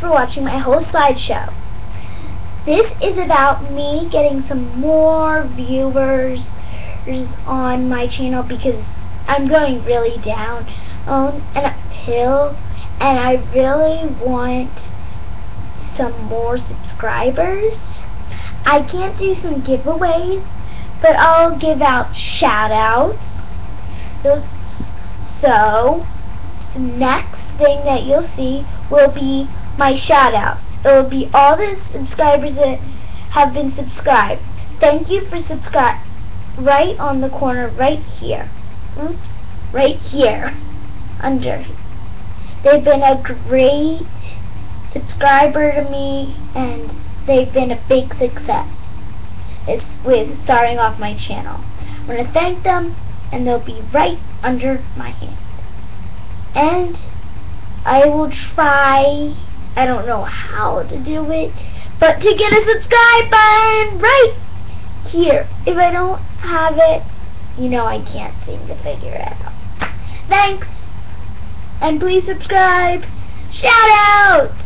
for watching my whole slideshow. This is about me getting some more viewers on my channel because I'm going really down um, and uphill and I really want some more subscribers. I can't do some giveaways, but I'll give out shout outs. So, next thing that you'll see will be my shout outs. It will be all the subscribers that have been subscribed. Thank you for subscribe right on the corner right here. Oops. Right here. Under. They've been a great subscriber to me and they've been a big success. It's with starting off my channel. I'm going to thank them and they'll be right under my hand. And I will try, I don't know how to do it, but to get a subscribe button right here. If I don't have it, you know I can't seem to figure it out. Thanks! And please subscribe! Shout out!